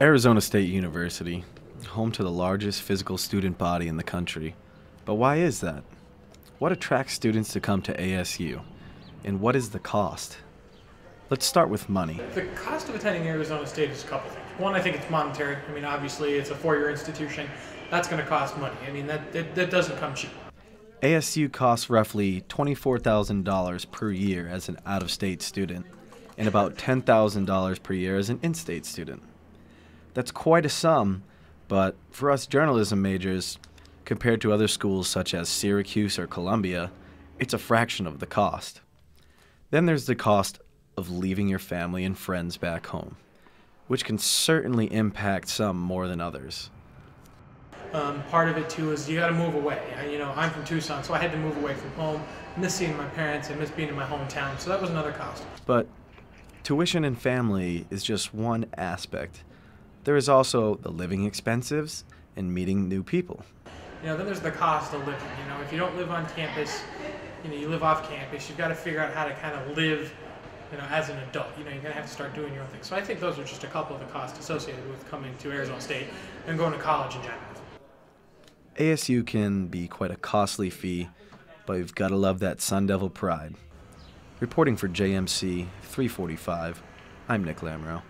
Arizona State University, home to the largest physical student body in the country. But why is that? What attracts students to come to ASU? And what is the cost? Let's start with money. The cost of attending Arizona State is a couple things. One, I think it's monetary. I mean, obviously, it's a four-year institution. That's going to cost money. I mean, that, that, that doesn't come cheap. ASU costs roughly $24,000 per year as an out of state student, and about $10,000 per year as an in state student. That's quite a sum, but for us journalism majors, compared to other schools such as Syracuse or Columbia, it's a fraction of the cost. Then there's the cost of leaving your family and friends back home, which can certainly impact some more than others. Um, part of it too is you got to move away. I, you know, I'm from Tucson, so I had to move away from home. Miss seeing my parents. I miss being in my hometown, so that was another cost. But tuition and family is just one aspect. There is also the living expenses and meeting new people. You know, then there's the cost of living. You know, if you don't live on campus, you know, you live off campus. You've got to figure out how to kind of live, you know, as an adult. You know, you're gonna have to start doing your own thing. So I think those are just a couple of the costs associated with coming to Arizona State and going to college in general. ASU can be quite a costly fee, but you've got to love that Sun Devil pride. Reporting for JMC 345, I'm Nick Lamoureux.